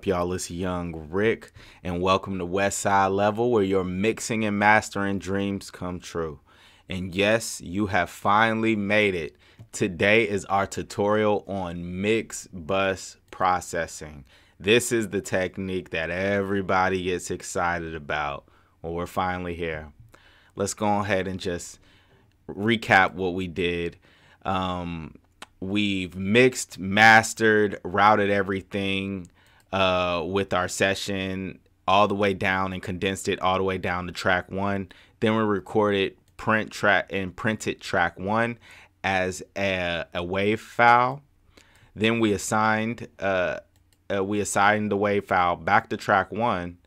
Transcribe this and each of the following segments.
Up, y'all? It's Young Riq, and welcome to Westside Level, where your mixing and mastering dreams come true. And yes, you have finally made it. Today is our tutorial on mix bus processing. This is the technique that everybody gets excited about when we're finally here. Let's go ahead and just recap what we did. Um, we've mixed, mastered, routed everything uh, with our session all the way down and condensed it all the way down to track one. Then we recorded print track and printed track one as a, a wave file. Then we assigned uh, uh, we assigned the wave file back to track one,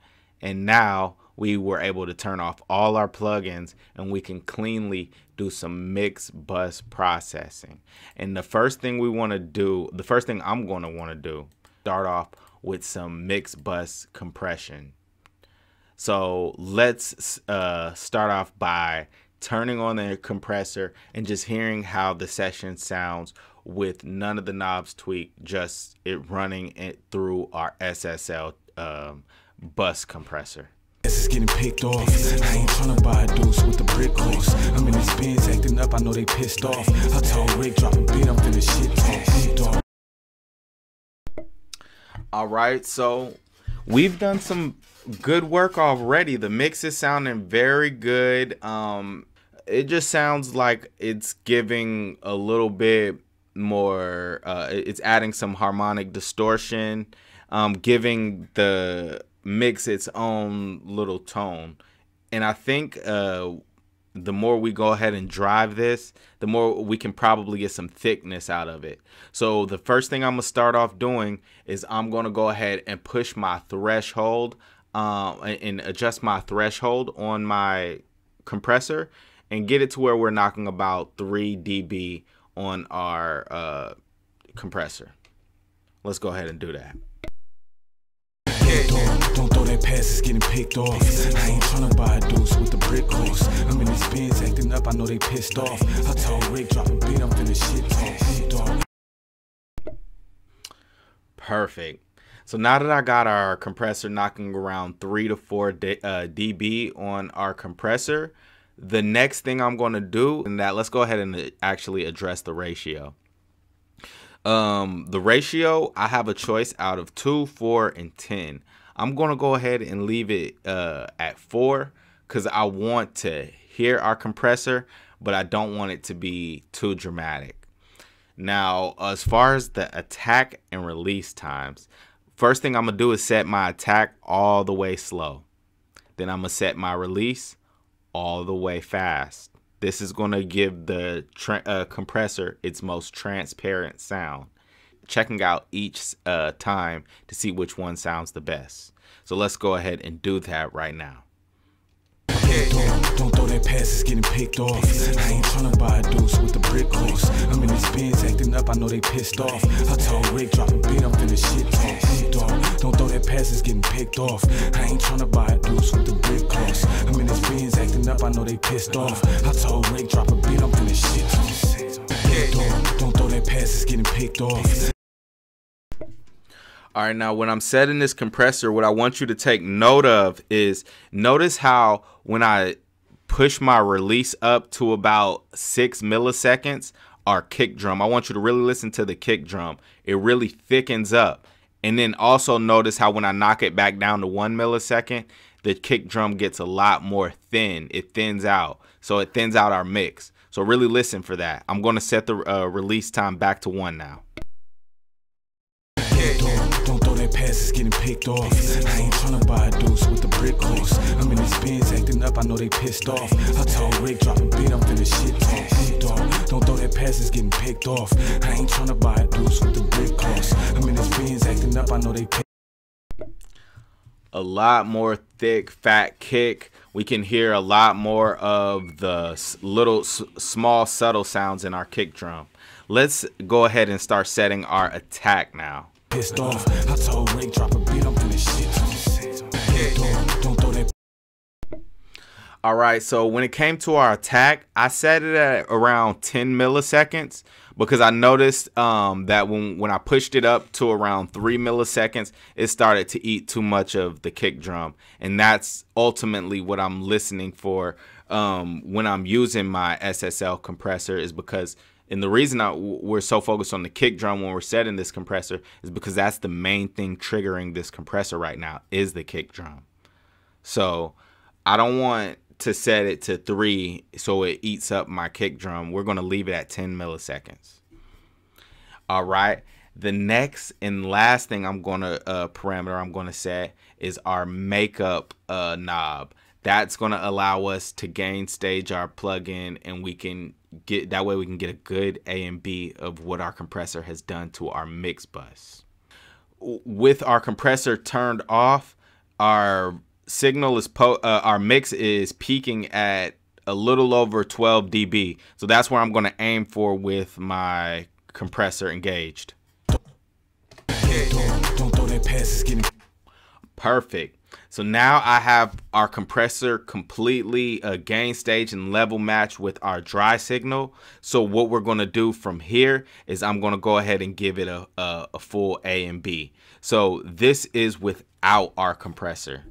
and now we were able to turn off all our plugins and we can cleanly do some mix bus processing. And the first thing we want to do, the first thing I'm going to want to do, start off with some mix bus compression. So let's uh, start off by turning on the compressor and just hearing how the session sounds with none of the knobs tweaked, just it running it through our SSL um, bus compressor. This is getting picked off. I ain't trying to buy a deuce with the brick horse. I'm in these bins acting up, I know they pissed off. I told Rick, drop a beat, I'm finna shit talk. All right, so we've done some good work already. The mix is sounding very good. Um, it just sounds like it's giving a little bit more. Uh, it's adding some harmonic distortion, um, giving the mix its own little tone. And I think uh, the more we go ahead and drive this, the more we can probably get some thickness out of it. So the first thing I'm gonna start off doing is I'm gonna go ahead and push my threshold um, and adjust my threshold on my compressor and get it to where we're knocking about 3 dB on our uh, compressor. Let's go ahead and do that. Don't, throw that pass, it's getting picked off. I ain't tryna buy a deuce with the brick horse. I'm in these bins acting up, I know they pissed off. I told Rick, drop a beat, I'm finna shit talk. Perfect. So now that I got our compressor knocking around 3 to 4 d uh, dB on our compressor, the next thing I'm going to do, and that let's go ahead and actually address the ratio. Um, the ratio, I have a choice out of 2, 4, and 10. I'm going to go ahead and leave it uh, at 4 because I want to hear our compressor, but I don't want it to be too dramatic. Now, as far as the attack and release times, first thing I'm going to do is set my attack all the way slow. Then I'm going to set my release all the way fast. This is going to give the uh, compressor its most transparent sound. Checking out each uh, time to see which one sounds the best. So let's go ahead and do that right now. Don't, throw that pass, it's getting picked off. I ain't buy a deuce with the brick. I'm in acting up, I know they pissed off. I told Rick, drop a beat, I'm finna shit don't throw that pass, it's getting picked off. I ain't buy a deuce with the brick. I'm in acting up, I know they pissed off. I told Rick, drop a beat, I'm finna shit don't throw that pass, it's getting picked off. All right, now when I'm setting this compressor, what I want you to take note of is notice how when I push my release up to about six milliseconds, our kick drum, I want you to really listen to the kick drum. It really thickens up. And then also notice how when I knock it back down to one millisecond, the kick drum gets a lot more thin. It thins out. So it thins out our mix. So really listen for that. I'm going to set the uh, release time back to one now pass is getting picked off. I ain't tryna buy a deuce with the brick horse. I'm in these bins acting up, I know they pissed off. I told Rick, drop a beat, I'm finna shit talk. Don't throw that pass, is getting picked off. I ain't tryna buy a deuce with the brick horse. I'm in these bins acting up, I know they pissed a lot more thick, fat kick. We can hear a lot more of the little, small, subtle sounds in our kick drum. Let's go ahead and start setting our attack now pissed off. I told Rick, drop a beat, I'm shit. All right, so when it came to our attack, I set it at around 10 milliseconds because I noticed um, that when, when I pushed it up to around 3 milliseconds, it started to eat too much of the kick drum. And that's ultimately what I'm listening for um, when I'm using my SSL compressor is because and the reason I, we're so focused on the kick drum when we're setting this compressor is because that's the main thing triggering this compressor right now is the kick drum. So I don't want to set it to three so it eats up my kick drum. We're going to leave it at 10 milliseconds. All right. The next and last thing I'm going to uh, parameter I'm going to set is our makeup uh, knob. That's going to allow us to gain stage our plugin and we can get that way we can get a good A and B of what our compressor has done to our mix bus. With our compressor turned off, our signal is po uh, our mix is peaking at a little over 12 dB. So that's where I'm going to aim for with my compressor engaged. Perfect. So now I have our compressor completely uh, gain stage and level match with our dry signal. So what we're going to do from here is I'm going to go ahead and give it a, a, a full A and B. So this is without our compressor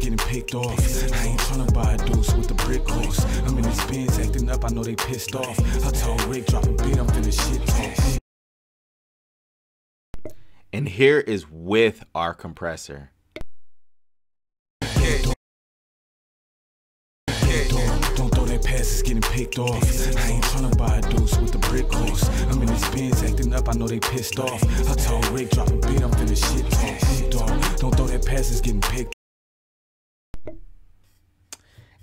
getting picked off. I ain't buy a deuce with the brick cost. I'm in Benz acting up, I know they pissed off. I told Rick, drop a beat, I'm finna shit. And here is with our compressor. Don't throw that pass, it's getting picked off. I ain't tryna buy a deuce with the brick. I'm in Benz acting up, I know they pissed off. I told Rick, drop a beat, I'm finna shit talk. Don't throw that pass, it's getting picked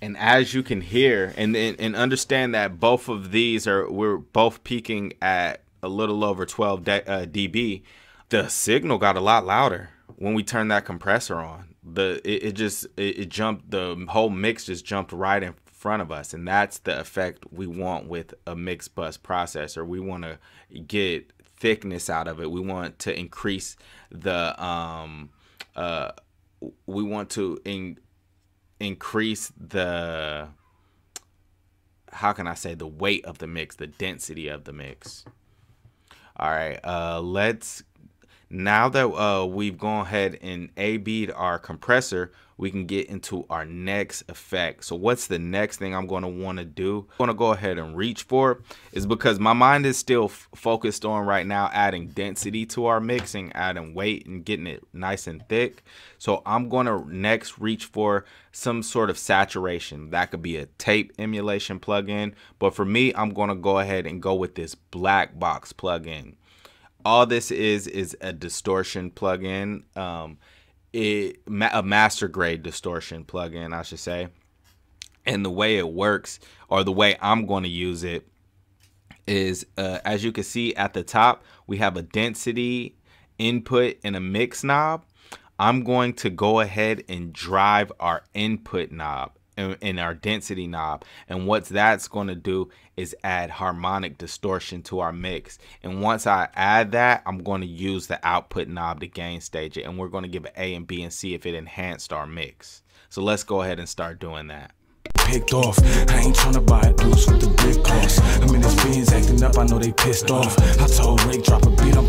and as you can hear and, and, and understand that both of these are we're both peaking at a little over 12 de, uh, dB, the signal got a lot louder when we turned that compressor on. The it, it just it, it jumped the whole mix just jumped right in front of us, and that's the effect we want with a mix bus processor. We want to get thickness out of it. We want to increase the um uh we want to in, increase the how can I say the weight of the mix, the density of the mix. All right, uh, let's now that uh, we've gone ahead and A-B'd our compressor, we can get into our next effect. So what's the next thing I'm going to want to do? I'm going to go ahead and reach for is because my mind is still focused on right now adding density to our mixing, adding weight and getting it nice and thick. So I'm going to next reach for some sort of saturation. That could be a tape emulation plugin, but for me, I'm going to go ahead and go with this black box plugin all this is is a distortion plugin. Um, it a master grade distortion plugin, I should say. And the way it works, or the way I'm going to use it, is uh, as you can see at the top, we have a density input and a mix knob. I'm going to go ahead and drive our input knob in, our density knob. And what that's going to do is add harmonic distortion to our mix. And once I add that, I'm going to use the output knob to gain stage it. And we're going to give it A and B and see if it enhanced our mix. So let's go ahead and start doing that picked off. I ain't buy with the cost. I'm Benz acting up, I know they pissed off. I told drop a beat, I'm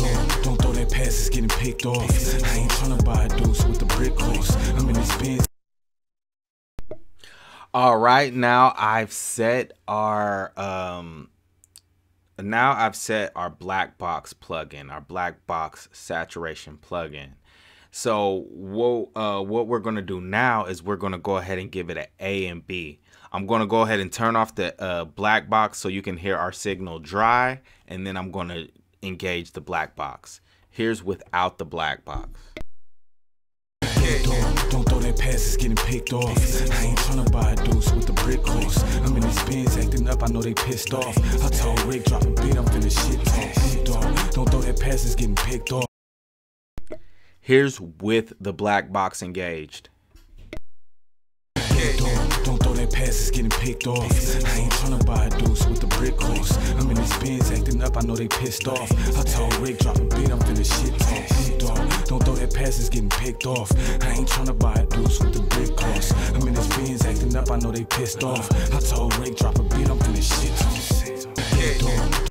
off. Don't throw that pass, it's getting picked off. I ain't buy with the brick. I'm Benz. All right, now I've set our um now I've set our black box plugin, our black box saturation plugin. So what uh, what we're gonna do now is we're gonna go ahead and give it an A and B. I'm gonna go ahead and turn off the uh, black box so you can hear our signal dry, and then I'm gonna engage the black box. Here's without the black box. Don't throw that pass, it's getting picked off. I ain't tryna buy a deuce with the brick cost. I'm in this Benz acting up, I know they pissed off. I told Rick, drop a beat, I'm finna shit talk. Don't throw that pass, it's getting picked off. Here's with the black box engaged. Don't, don't that pass is getting picked off. I ain't buy a deuce with the brick. I'm in this Benz acting up, I know they pissed off. I told Rick, drop a beat, I'm finna shit talk. Dog, don't throw that pass is getting picked off. I ain't buy a deuce with the brick. I'm in this Benz acting up, I know they pissed off. I told Rick, drop a beat, I'm finna shit talk.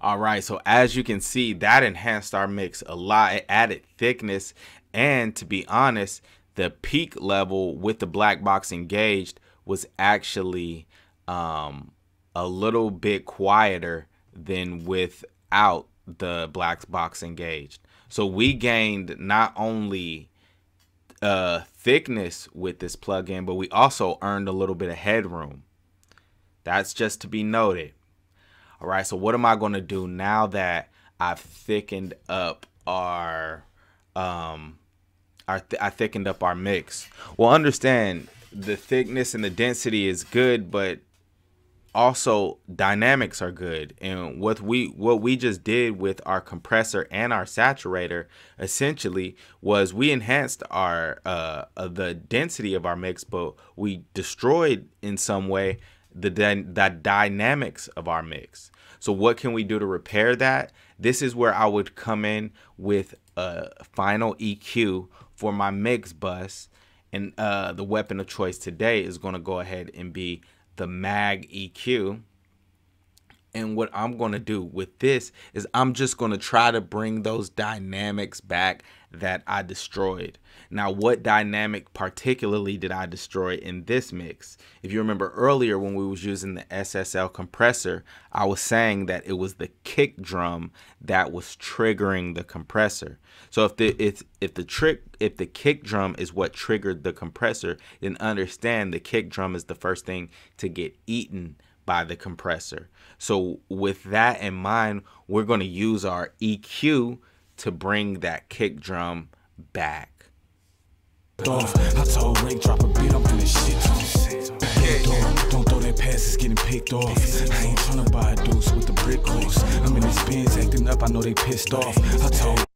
All right, so as you can see, that enhanced our mix a lot. It added thickness, and to be honest, the peak level with the black box engaged was actually um, a little bit quieter than without the black box engaged. So we gained not only uh, thickness with this plugin, but we also earned a little bit of headroom. That's just to be noted. All right, so what am I going to do now that I've thickened up our um our th I thickened up our mix? Well, understand the thickness and the density is good, but also dynamics are good. And what we what we just did with our compressor and our saturator essentially was we enhanced our uh, uh the density of our mix but we destroyed in some way the the dynamics of our mix. So what can we do to repair that? This is where i would come in with a final eq for my mix bus and uh, the weapon of choice today is going to go ahead and be the mag EQ. And what I'm going to do with this is I'm just going to try to bring those dynamics back that I destroyed. Now, what dynamic particularly did I destroy in this mix? If you remember earlier when we was using the SSL compressor, I was saying that it was the kick drum that was triggering the compressor. So if the if, if the trick if the kick drum is what triggered the compressor, then understand the kick drum is the first thing to get eaten by the compressor. So with that in mind, we're going to use our EQ to bring that kick drum back. Getting picked off. I ain't buy a deuce with the brick horse. I'm in this acting up, I know they pissed off. I told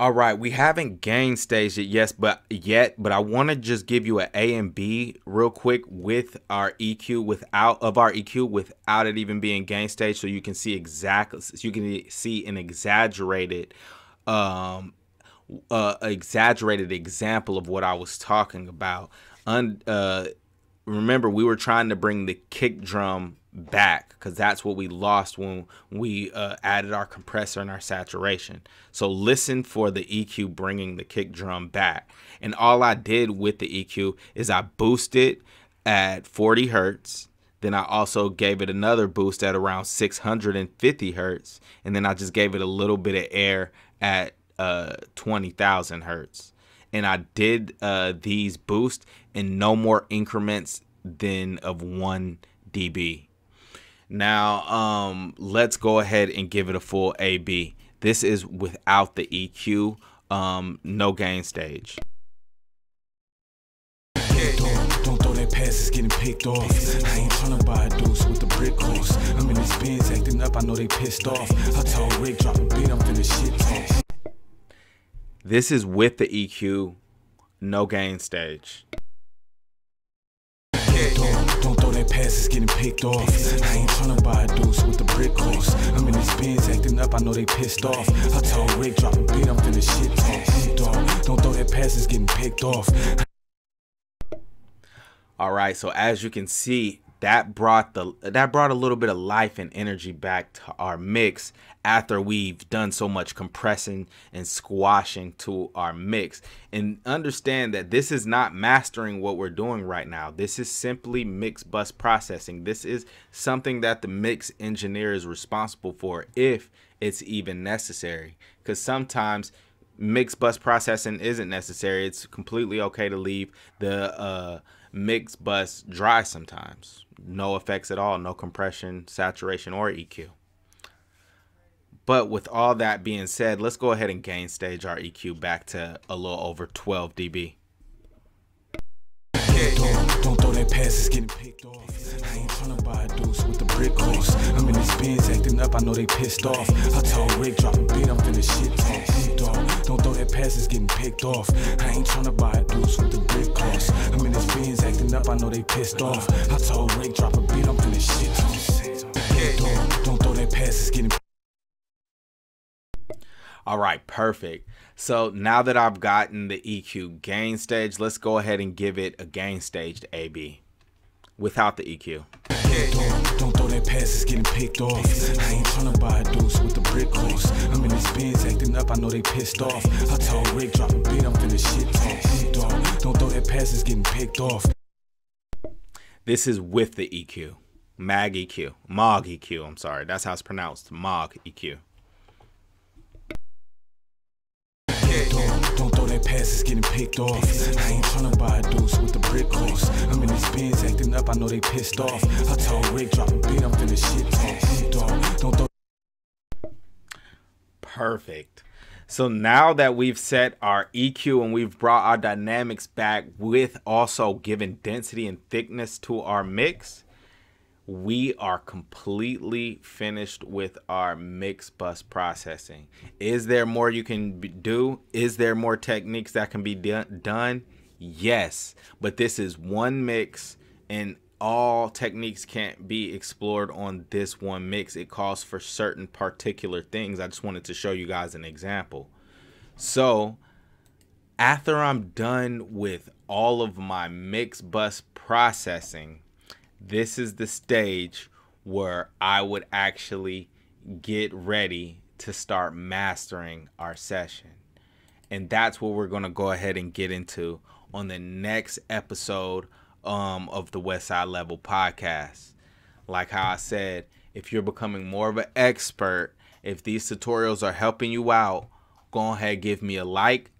all right, we haven't gained staged it yes, but yet, but I want to just give you an A and B real quick with our EQ without of our EQ without it even being gain stage, so you can see exactly so you can see an exaggerated, um, uh, exaggerated example of what I was talking about. Un, uh, remember, we were trying to bring the kick drum back because that's what we lost when we uh, added our compressor and our saturation. So listen for the EQ bringing the kick drum back. And all I did with the EQ is I boosted at 40 hertz. Then I also gave it another boost at around 650 hertz. And then I just gave it a little bit of air at uh, 20,000 hertz. And I did uh, these boosts in no more increments than of 1 dB. Now, um, let's go ahead and give it a full AB. This is without the EQ, um, no gain stage. Getting picked off. I ain't tryna buy a deuce with the brick. I'm in acting up, I know they pissed off. I told Rick, drop a beat, I'm finna shit talk. This is with the EQ, no gain stage. Pass, it's getting picked off. I ain't tryna buy a deuce with the brick horse. I'm in this Benz acting up, I know they pissed off. I told Rick, drop a beat, I'm finna shit talk. Don't throw that pass, getting picked off. All right, so as you can see, that brought the that brought a little bit of life and energy back to our mix after we've done so much compressing and squashing to our mix. And understand that this is not mastering what we're doing right now. This is simply mix bus processing. This is something that the mix engineer is responsible for if it's even necessary. Because sometimes mix bus processing isn't necessary. It's completely okay to leave the uh, mix bus dry sometimes no effects at all no compression saturation or eq but with all that being said, let's go ahead and gain stage our EQ back to a little over 12 dB. Don't throw that pass is getting picked off. I ain't tryna buy a deuce with the brick. I'm in bins acting up, I know they pissed off. I told Rick, drop a beat, I'm finna shit talk. Don't throw that pass, it's getting picked off. I ain't tryna buy a deuce with the brick up, I know they pissed off. I told Rick, drop a beat, I'm finna shit talk. Dog, don't throw that pass, it's getting All right, perfect. So now that I've gotten the EQ gain stage, let's go ahead and give it a gain stage to AB without the EQ. Don't, don't throw that pass, it's getting picked off. I ain't tryna buy a deuce with the brick horse. I'm in these bins acting up, I know they pissed off. I told Rick, drop a beat, I'm finna shit talk. Don't throw that pass, it's getting picked off. This is with the EQ. Mag EQ. Mog EQ, I'm sorry. That's how it's pronounced. Mog EQ. Getting picked off. I ain't tryna buy a deuce with the brick. I'm in these bins acting up, I know they pissed off. I told Rick, drop a beat, I'm finna shit talk. Don't throw Perfect. So now that we've set our EQ and we've brought our dynamics back with also giving density and thickness to our mix, we are completely finished with our mix bus processing. Is there more you can do? Is there more techniques that can be done? Yes, but this is one mix and all techniques can't be explored on this one mix. It calls for certain particular things. I just wanted to show you guys an example. So, after I'm done with all of my mix bus processing, this is the stage where I would actually get ready to start mastering our session. And that's what we're going to go ahead and get into on the next episode um, of the Westside Level podcast. Like how I said, if you're becoming more of an expert, if these tutorials are helping you out, go ahead give me a like.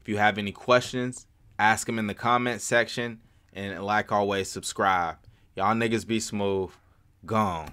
If you have any questions, ask them in the comment section. And like always, subscribe. Y'all niggas be smooth. Gone.